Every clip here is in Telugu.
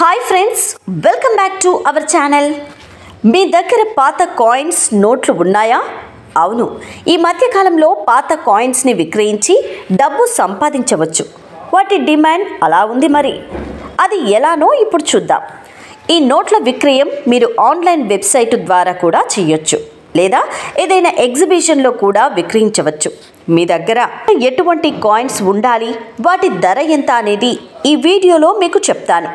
Hi friends welcome back to our channel మీ దగ్గర పాత కాయిన్స్ నోట్లు ఉన్నాయా? అవును. ఈ మధ్యకాలంలో పాత కాయిన్స్ని విక్రయించి డబ్బు సంపాదించవచ్చు. వాటి డిమాండ్ అలా ఉంది మరి. అది ఎలానో ఇప్పుడు చూద్దాం. ఈ నోట్ల విక్రయం మీరు ఆన్లైన్ వెబ్సైట్ ద్వారా కూడా చేయొచ్చు. లేదా ఏదైనా ఎగ్జిబిషన్లో కూడా విక్రయించవచ్చు. మీ దగ్గర ఎటువంటి కాయిన్స్ ఉండాలి? వాటి ధర ఎంత అనేది ఈ వీడియోలో మీకు చెప్తాను.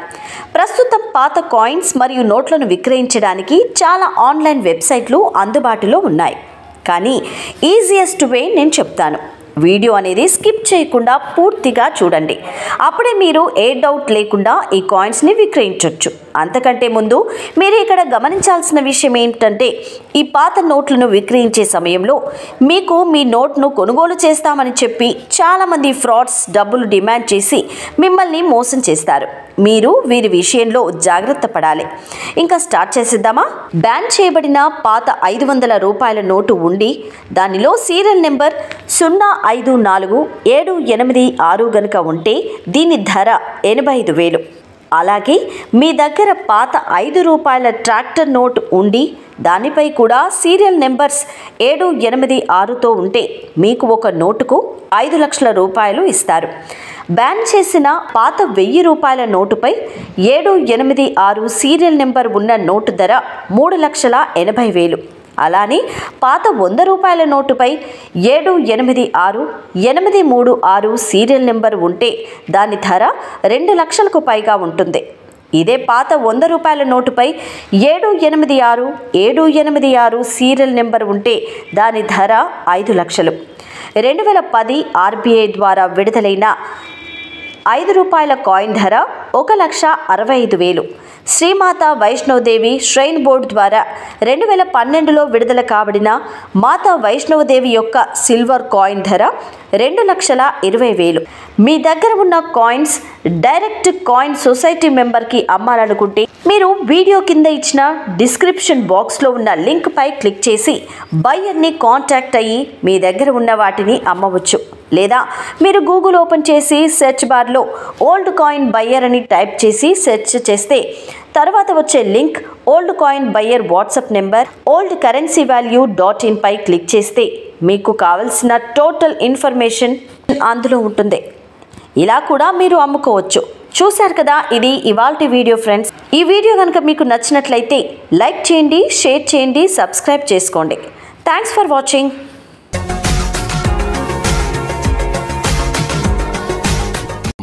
ప్రస్తుతం పాత కాయిన్స్ మరియు నోట్లను విక్రయించడానికి చాలా ఆన్లైన్ వెబ్సైట్లు అందుబాటులో ఉన్నాయి. కానీ ఈజియెస్ట్ వే నేను చెప్తాను. వీడియో అనేది స్కిప్ చేయకుండా పూర్తిగా చూడండి. అప్పుడే మీరు ఏ డౌట్ లేకుండా ఈ కాయిన్స్ని విక్రయించవచ్చు అంతకంటే ముందు మీరు ఇక్కడ గమనించాల్సిన విషయం ఏంటంటే ఈ పాత నోట్లను విక్రయించే సమయంలో మీకు మీ నోట్ను కొనుగోలు చేస్తామని చెప్పి చాలామంది ఫ్రాడ్స్ డబ్బులు డిమాండ్ చేసి మిమ్మల్ని మోసం చేస్తారు. మీరు వీరి విషయంలో జాగ్రత్త పడాలి. ఇంకా స్టార్ట్ చేసేద్దామా? బ్యాన్ చేయబడిన పాత ఐదు వందల రూపాయల నోటు ఉండి దానిలో సీరియల్ నెంబర్ సున్నా ఐదు నాలుగు ఏడు ఎనిమిది ఆరు గనుక ఉంటే దీని ధర ఎనభై ఐదు వేలు. అలాగే మీ దగ్గర పాత ఐదు రూపాయల ట్రాక్టర్ నోట్ ఉండి దానిపై కూడా సీరియల్ నెంబర్స్ ఏడు ఎనిమిది ఆరుతో ఉంటే మీకు ఒక నోటుకు ఐదు లక్షల రూపాయలు ఇస్తారు. బ్యాన్ చేసిన పాత వెయ్యి రూపాయల నోటుపై ఏడు ఎనిమిది ఆరు సీరియల్ నెంబర్ ఉన్న నోటు ధర మూడు లక్షల ఎనభై వేలు. అలానే పాత వంద రూపాయల నోటుపై ఏడు ఎనిమిది ఆరు ఎనిమిది మూడు ఆరు సీరియల్ నెంబర్ ఉంటే దాని ధర రెండు లక్షలకు పైగా ఉంటుంది. ఇదే పాత వంద రూపాయల నోటుపై ఏడు ఎనిమిది ఆరు ఏడు ఎనిమిది ఆరు సీరియల్ నెంబర్ ఉంటే దాని ధర ఐదు లక్షలు. రెండు వేల పది ఆర్బీఐ ద్వారా విడుదలైన ఐదు రూపాయల కాయిన్ ధర ఒక లక్ష అరవై ఐదు వేలు. శ్రీమాత వైష్ణవదేవి శ్రైన్ బోర్డు ద్వారా రెండు వేల పన్నెండులో విడుదల కాబడిన మాతా వైష్ణవదేవి యొక్క సిల్వర్ కాయిన్ ధర రెండు లక్షల ఇరవై వేలు. మీ దగ్గర ఉన్న కాయిన్స్ డైరెక్ట్ కాయిన్ సొసైటీ మెంబర్కి అమ్మాలనుకుంటే మీరు వీడియో కింద ఇచ్చిన డిస్క్రిప్షన్ బాక్స్లో ఉన్న లింక్పై క్లిక్ చేసి బయ్యర్ని కాంటాక్ట్ అయ్యి మీ దగ్గర ఉన్న వాటిని అమ్మవచ్చు. లేదా మీరు గూగుల్ ఓపెన్ చేసి సెర్చ్ బార్లో ఓల్డ్ కాయిన్ బయ్యర్ అని టైప్ చేసి సెర్చ్ చేస్తే తర్వాత వచ్చే link old coin buyer WhatsApp number old currency value dot ఇన్పై click చేస్తే మీకు కావలసిన టోటల్ ఇన్ఫర్మేషన్ అందులో ఉంటుంది. ఇలా కూడా మీరు అమ్ముకోవచ్చు. చూశారు కదా ఇది ఇవాల్టి వీడియో ఫ్రెండ్స్ ఈ వీడియో కనుక మీకు నచ్చినట్లయితే లైక్ చేయండి షేర్ చేయండి సబ్స్క్రైబ్ చేసుకోండి. Thanks for watching